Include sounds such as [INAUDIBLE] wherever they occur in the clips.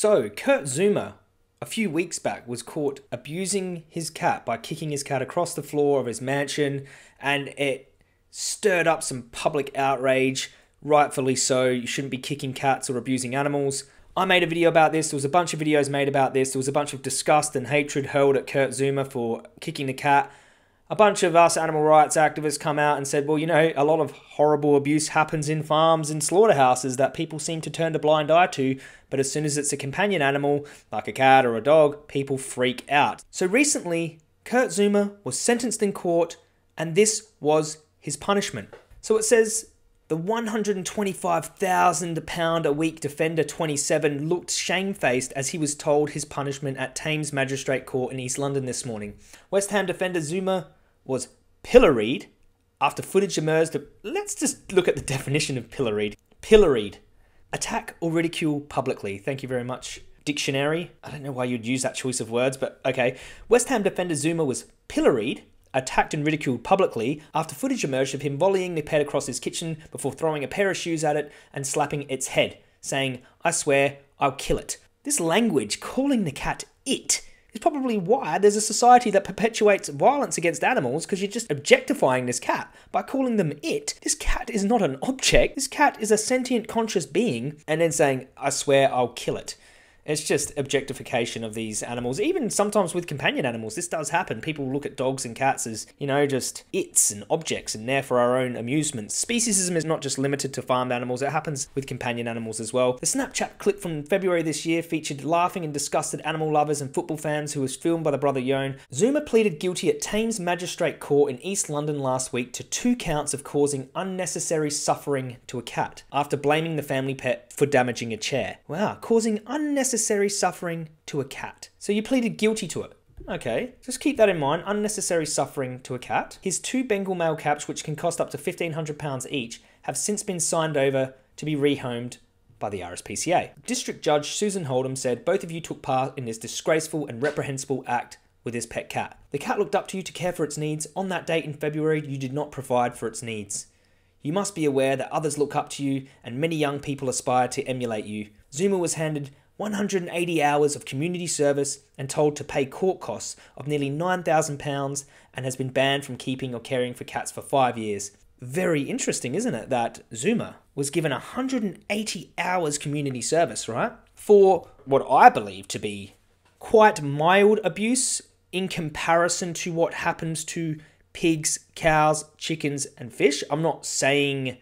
So, Kurt Zouma, a few weeks back, was caught abusing his cat by kicking his cat across the floor of his mansion, and it stirred up some public outrage. Rightfully so, you shouldn't be kicking cats or abusing animals. I made a video about this. There was a bunch of videos made about this. There was a bunch of disgust and hatred hurled at Kurt Zouma for kicking the cat a bunch of us animal rights activists come out and said, well, you know, a lot of horrible abuse happens in farms and slaughterhouses that people seem to turn a blind eye to, but as soon as it's a companion animal, like a cat or a dog, people freak out. So recently, Kurt Zouma was sentenced in court, and this was his punishment. So it says the 125,000 pound a week defender 27 looked shamefaced as he was told his punishment at Thames Magistrate Court in East London this morning. West Ham defender Zouma was pilloried after footage emerged. Let's just look at the [LAUGHS] definition of pilloried. Pilloried. Attack or ridicule publicly. Thank you very much. Dictionary. I don't know why you'd use that choice of words, but okay. West Ham defender Zouma was pilloried, attacked and ridiculed publicly after footage emerged of him volleying the pet across his kitchen before throwing a pair of shoes at it and slapping its head, saying, I swear, I'll kill it. This language, calling the cat it, is probably why there's a society that perpetuates violence against animals because you're just objectifying this cat by calling them it. This cat is not an object. This cat is a sentient, conscious being, and then saying, I swear I'll kill it. It's just objectification of these animals. Even sometimes with companion animals, this does happen. People look at dogs and cats as, you know, just its and objects and there for our own amusement. Speciesism is not just limited to farmed animals, it happens with companion animals as well. The Snapchat clip from February this year featured laughing and disgusted animal lovers and football fans who was filmed by the brother Yoan. Zouma pleaded guilty at Thames Magistrate Court in East London last week to two counts of causing unnecessary suffering to a cat after blaming the family pet for damaging a chair. Wow, causing unnecessary suffering to a cat. So you pleaded guilty to it. Okay, just keep that in mind. Unnecessary suffering to a cat. His two Bengal male caps, which can cost up to £1,500 each, have since been signed over to be rehomed by the RSPCA. District Judge Susan Holdham said both of you took part in this disgraceful and reprehensible act with his pet cat. The cat looked up to you to care for its needs. On that date in February, you did not provide for its needs. You must be aware that others look up to you and many young people aspire to emulate you. Zouma was handed 180 hours of community service and told to pay court costs of nearly £9,000 and has been banned from keeping or caring for cats for five years. Very interesting, isn't it, that Zouma was given 180 hours community service, right? For what I believe to be quite mild abuse in comparison to what happens to pigs, cows, chickens, and fish. I'm not saying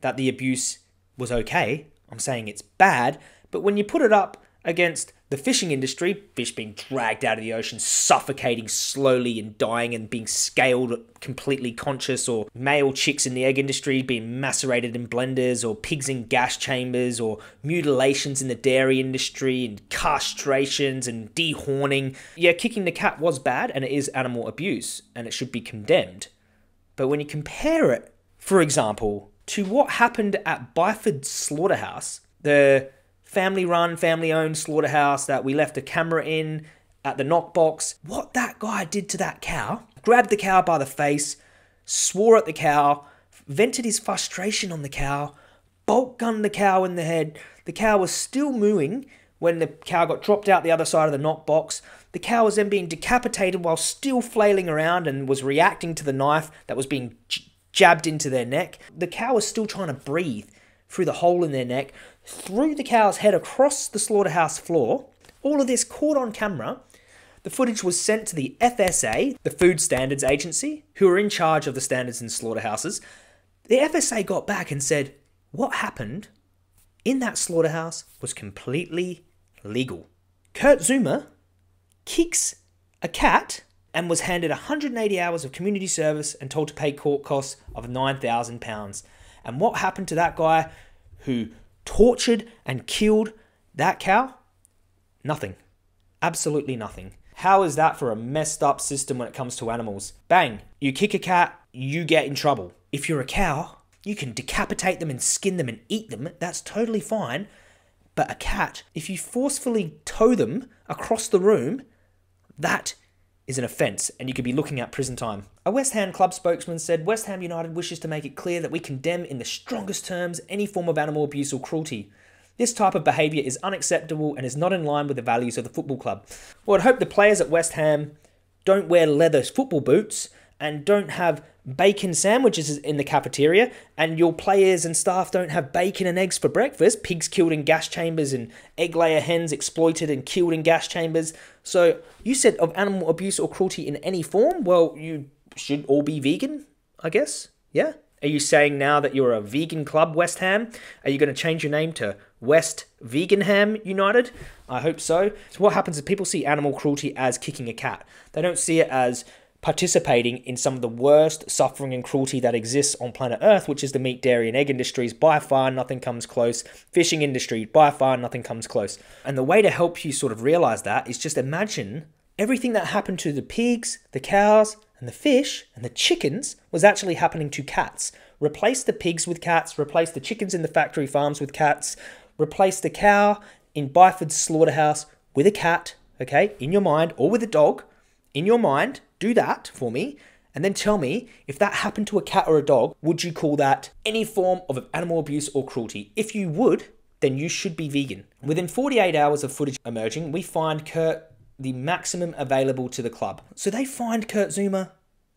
that the abuse was okay, I'm saying it's bad, but when you put it up against the fishing industry, fish being dragged out of the ocean, suffocating slowly and dying and being scaled completely conscious, or male chicks in the egg industry being macerated in blenders, or pigs in gas chambers, or mutilations in the dairy industry, and castrations and dehorning. Yeah, kicking the cat was bad and it is animal abuse and it should be condemned. But when you compare it, for example, to what happened at Byford Slaughterhouse, the family run, family owned slaughterhouse that we left a camera in at the knock box. What that guy did to that cow, grabbed the cow by the face, swore at the cow, vented his frustration on the cow, bolt gunned the cow in the head. The cow was still mooing when the cow got dropped out the other side of the knock box. The cow was then being decapitated while still flailing around and was reacting to the knife that was being jabbed into their neck. The cow was still trying to breathe through the hole in their neck, threw the cow's head across the slaughterhouse floor. All of this caught on camera. The footage was sent to the FSA, the Food Standards Agency, who are in charge of the standards in slaughterhouses. The FSA got back and said, What happened in that slaughterhouse was completely legal. Kurt Zouma kicks a cat and was handed 180 hours of community service and told to pay court costs of £9,000. And what happened to that guy who tortured and killed that cow? Nothing. Absolutely nothing. How is that for a messed up system when it comes to animals? Bang, you kick a cat, you get in trouble. If you're a cow, you can decapitate them and skin them and eat them, that's totally fine. But a cat, if you forcefully tow them across the room, that is an offence and you could be looking at prison time. A West Ham club spokesman said West Ham United wishes to make it clear that we condemn in the strongest terms any form of animal abuse or cruelty. This type of behaviour is unacceptable and is not in line with the values of the football club. Well, I'd hope the players at West Ham don't wear leather football boots and don't have bacon sandwiches in the cafeteria, and your players and staff don't have bacon and eggs for breakfast, pigs killed in gas chambers and egg layer hens exploited and killed in gas chambers. So, you said of animal abuse or cruelty in any form? Well, you should all be vegan, I guess. Yeah? Are you saying now that you're a vegan club, West Ham? Are you going to change your name to West Vegan Ham United? I hope so. So, what happens is people see animal cruelty as kicking a cat. They don't see it as participating in some of the worst suffering and cruelty that exists on planet Earth, which is the meat, dairy, and egg industries. By far, nothing comes close. Fishing industry, by far, nothing comes close. And the way to help you sort of realize that is just imagine everything that happened to the pigs, the cows, and the fish, and the chickens was actually happening to cats. Replace the pigs with cats, replace the chickens in the factory farms with cats, replace the cow in Byford's slaughterhouse with a cat, okay, in your mind, or with a dog, in your mind, do that for me, and then tell me if that happened to a cat or a dog, would you call that any form of animal abuse or cruelty? If you would, then you should be vegan. Within 48 hours of footage emerging, we fined Kurt the maximum available to the club. So they fined Kurt Zouma,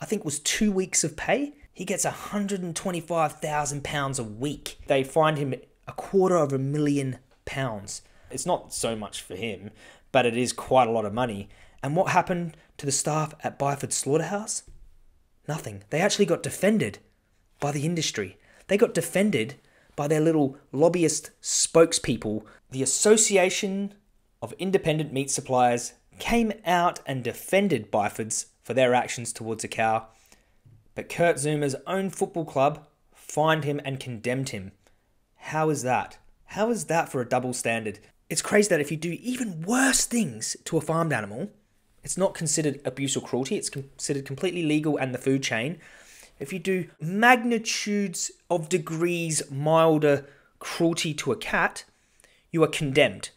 I think was two weeks of pay. He gets £125,000 a week. They fined him a quarter of a million pounds. It's not so much for him, but it is quite a lot of money. And what happened to the staff at Byford Slaughterhouse? Nothing. They actually got defended by the industry. They got defended by their little lobbyist spokespeople. The Association of Independent Meat Suppliers came out and defended Byford's for their actions towards a cow. But Kurt Zouma's own football club fined him and condemned him. How is that? How is that for a double standard? It's crazy that if you do even worse things to a farmed animal, it's not considered abuse or cruelty, it's considered completely legal and the food chain. If you do magnitudes of degrees milder cruelty to a cat, you are condemned.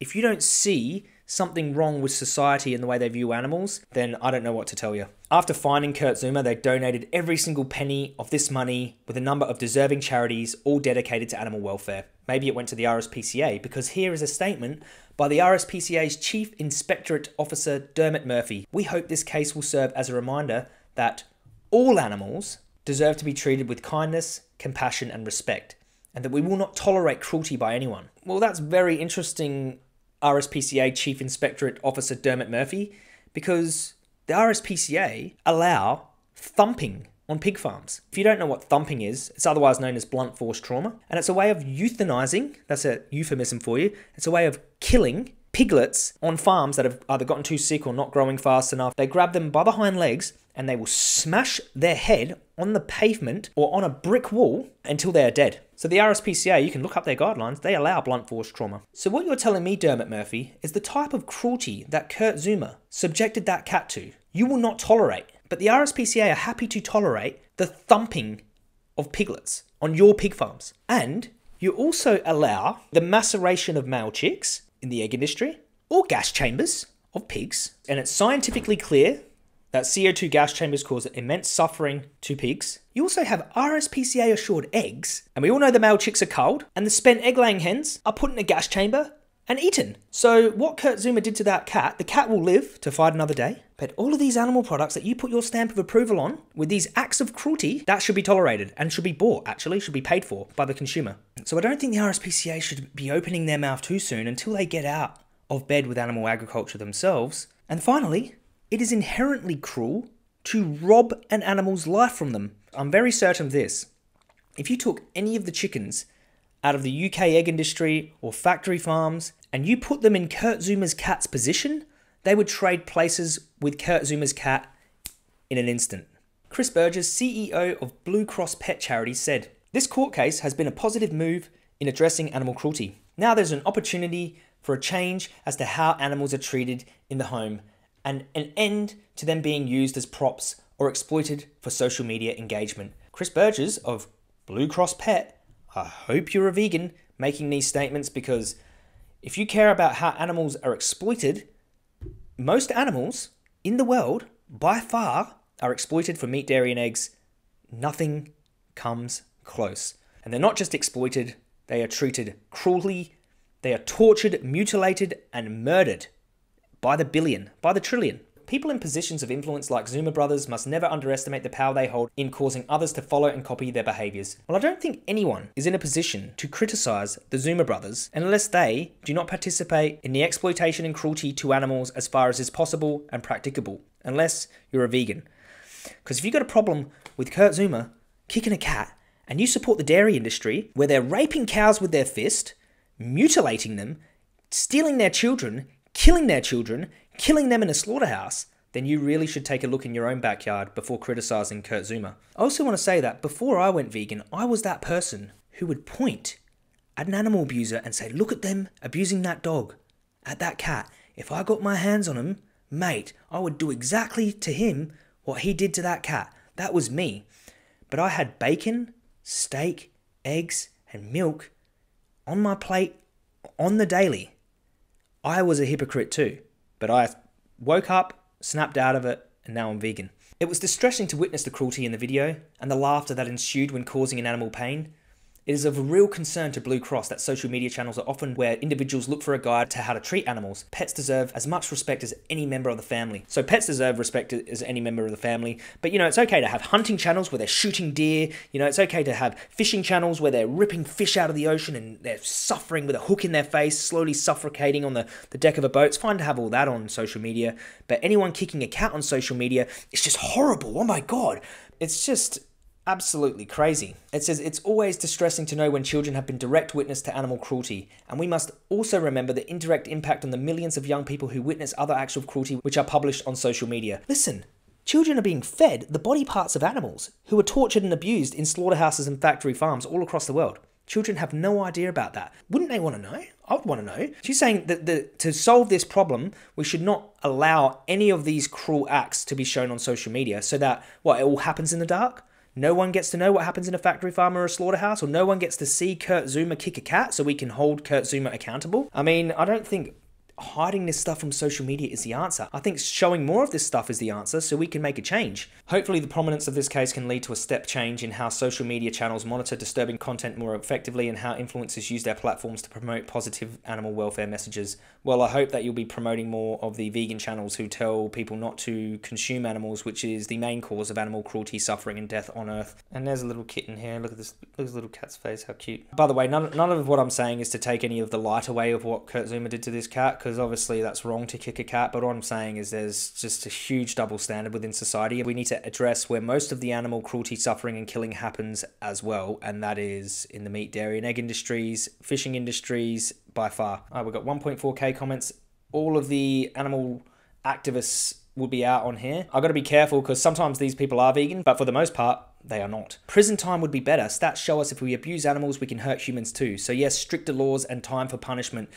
If you don't see something wrong with society and the way they view animals, then I don't know what to tell you. After finding Kurt Zouma, they donated every single penny of this money with a number of deserving charities, all dedicated to animal welfare. Maybe it went to the RSPCA, because here is a statement by the RSPCA's Chief Inspectorate Officer Dermot Murphy. We hope this case will serve as a reminder that all animals deserve to be treated with kindness, compassion, and respect, and that we will not tolerate cruelty by anyone. Well, that's very interesting, RSPCA Chief Inspectorate Officer Dermot Murphy, because the RSPCA allow thumping on pig farms. If you don't know what thumping is, it's otherwise known as blunt force trauma, and it's a way of euthanizing, that's a euphemism for you, it's a way of killing piglets on farms that have either gotten too sick or not growing fast enough. They grab them by the hind legs and they will smash their head on the pavement or on a brick wall until they are dead. So the RSPCA, you can look up their guidelines, they allow blunt force trauma. So what you're telling me, Dermot Murphy, is the type of cruelty that Kurt Zouma subjected that cat to, you will not tolerate. But the RSPCA are happy to tolerate the thumping of piglets on your pig farms. And you also allow the maceration of male chicks in the egg industry or gas chambers of pigs. And it's scientifically clear that CO2 gas chambers cause immense suffering to pigs. You also have RSPCA assured eggs, and we all know the male chicks are culled, and the spent egg laying hens are put in a gas chamber and eaten. So, what Kurt Zouma did to that cat, the cat will live to fight another day. But all of these animal products that you put your stamp of approval on with these acts of cruelty, that should be tolerated and should be bought, actually, should be paid for by the consumer. So, I don't think the RSPCA should be opening their mouth too soon until they get out of bed with animal agriculture themselves. And finally, it is inherently cruel to rob an animal's life from them. I'm very certain of this. If you took any of the chickens out of the UK egg industry or factory farms and you put them in Kurt Zouma's cat's position, they would trade places with Kurt Zouma's cat in an instant. Chris Burgess, CEO of Blue Cross Pet Charities, said, This court case has been a positive move in addressing animal cruelty. Now there's an opportunity for a change as to how animals are treated in the home and an end to them being used as props or exploited for social media engagement. Chris Burgess of Blue Cross Pet I hope you're a vegan making these statements because if you care about how animals are exploited, most animals in the world, by far, are exploited for meat, dairy, and eggs. Nothing comes close. And they're not just exploited They are treated cruelly, they are tortured, mutilated, and murdered by the billion, by the trillion. People in positions of influence like Zouma brothers must never underestimate the power they hold in causing others to follow and copy their behaviors. Well, I don't think anyone is in a position to criticize the Zouma brothers unless they do not participate in the exploitation and cruelty to animals as far as is possible and practicable, unless you're a vegan. Because if you've got a problem with Kurt Zouma kicking a cat and you support the dairy industry where they're raping cows with their fist, mutilating them, stealing their children, killing their children, killing them in a slaughterhouse, then you really should take a look in your own backyard before criticizing Kurt Zouma. I also want to say that before I went vegan, I was that person who would point at an animal abuser and say, Look at them abusing that dog, at that cat. If I got my hands on him, mate, I would do exactly to him what he did to that cat. That was me. But I had bacon, steak, eggs, and milk on my plate on the daily. I was a hypocrite too. But I woke up, snapped out of it, and now I'm vegan. It was distressing to witness the cruelty in the video and the laughter that ensued when causing an animal pain. It is of real concern to Blue Cross that social media channels are often where individuals look for a guide to how to treat animals. Pets deserve as much respect as any member of the family. So pets deserve respect as any member of the family. But you know, it's okay to have hunting channels where they're shooting deer. You know, it's okay to have fishing channels where they're ripping fish out of the ocean and they're suffering with a hook in their face, slowly suffocating on the, the deck of a boat. It's fine to have all that on social media. But anyone kicking a cat on social media, it's just horrible. Oh my god. It's just absolutely crazy. It says it's always distressing to know when children have been direct witness to animal cruelty, and we must also remember the indirect impact on the millions of young people who witness other acts of cruelty which are published on social media. Listen, children are being fed the body parts of animals who are tortured and abused in slaughterhouses and factory farms all across the world. Children have no idea about that. Wouldn't they want to know? I would want to know. She's saying that the, to solve this problem, we should not allow any of these cruel acts to be shown on social media so that, what, it all happens in the dark? No one gets to know what happens in a factory farm or a slaughterhouse, or no one gets to see Kurt Zouma kick a cat so we can hold Kurt Zouma accountable. I mean, I don't think hiding this stuff from social media is the answer. I think showing more of this stuff is the answer so we can make a change. Hopefully, the prominence of this case can lead to a step change in how social media channels monitor disturbing content more effectively and how influencers use their platforms to promote positive animal welfare messages. Well, I hope that you'll be promoting more of the vegan channels who tell people not to consume animals, which is the main cause of animal cruelty, suffering, and death on Earth. And there's a little kitten here. Look at this. Look at this little cat's face. How cute. By the way, none, none of what I'm saying is to take any of the light away of what Kurt Zouma did to this cat, because obviously that's wrong to kick a cat. But what I'm saying is there's just a huge double standard within society. We need to address where most of the animal cruelty, suffering, and killing happens as well, and that is in the meat, dairy, and egg industries, fishing industries, by far. We've got 1.4k comments. All of the animal activists would be out on here. I've got to be careful because sometimes these people are vegan, but for the most part, they are not. Prison time would be better. Stats show us if we abuse animals, we can hurt humans too. So, yes, stricter laws and time for punishment.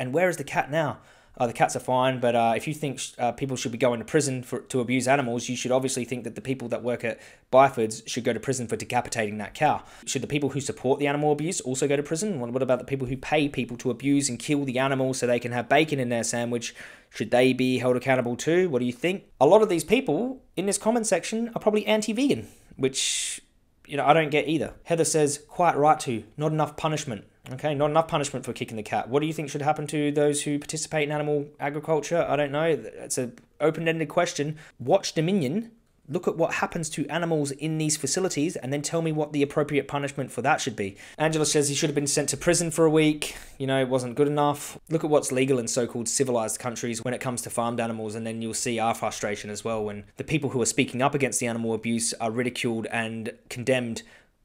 And where is the cat now? uh, the cats are fine. But uh, if you think uh, people should be going to prison for to abuse animals, you should obviously think that the people that work at Byford's should go to prison for decapitating that cow. Should the people who support the animal abuse also go to prison? What about the people who pay people to abuse and kill the animal so they can have bacon in their sandwich? Should they be held accountable too? What do you think? A lot of these people in this comment section are probably anti-vegan, which you know I don't get either. Heather says quite right to not enough punishment. Okay, not enough punishment for kicking the cat. What do you think should happen to those who participate in animal agriculture? I don't know. It's an open-ended question. Watch Dominion. Look at what happens to animals in these facilities and then tell me what the appropriate punishment for that should be. Angela says he should have been sent to prison for a week. You know, it wasn't good enough. Look at what's legal in so called civilized countries when it comes to farmed animals, and then you'll see our frustration as well when the people who are speaking up against the animal abuse are ridiculed and condemned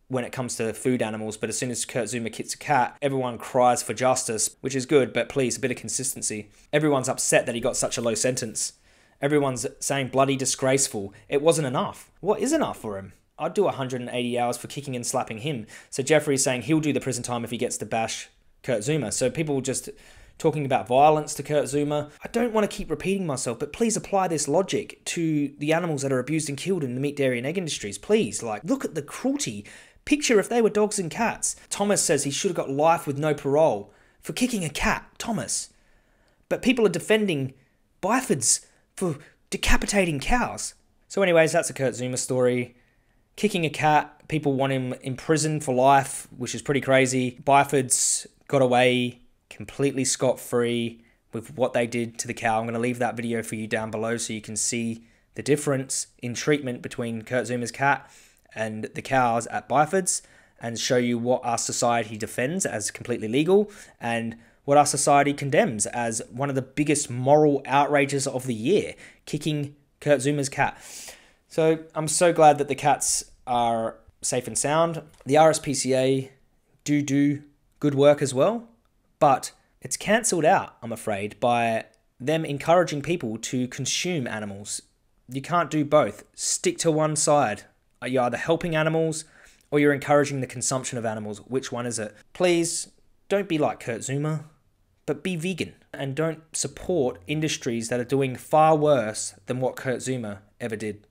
when it comes to food animals, but as soon as Kurt Zouma kicks a cat, everyone cries for justice, which is good, but please, a bit of consistency. Everyone's upset that he got such a low sentence. Everyone's saying bloody disgraceful. It wasn't enough. What is enough for him? I'd do 180 hours for kicking and slapping him. So Jeffrey's saying he'll do the prison time if he gets to bash Kurt Zouma. So people just talking about violence to Kurt Zouma. I don't want to keep repeating myself, but please apply this logic to the animals that are abused and killed in the meat, dairy, and egg industries. Please, like, look at the cruelty Picture if they were dogs and cats. Thomas says he should have got life with no parole for kicking a cat, Thomas. But people are defending Byfords for decapitating cows. So, anyways, that's a Kurt Zouma story. kicking a cat. People want him in prison for life, which is pretty crazy. Byford's got away completely scot free with what they did to the cow. I'm going to leave that video for you down below so you can see the difference in treatment between Kurt Zouma's cat and the cows at Byford's and show you what our society defends as completely legal and what our society condemns as one of the biggest moral outrages of the year, kicking Kurt Zouma's cat. So I'm so glad that the cats are safe and sound. The RSPCA do do good work as well, but it's cancelled out, I'm afraid, by them encouraging people to consume animals. You can't do both. Stick to one side. You're either helping animals or you're encouraging the consumption of animals. Which one is it? Please don't be like Kurt Zouma, but be vegan and don't support industries that are doing far worse than what Kurt Zouma ever did.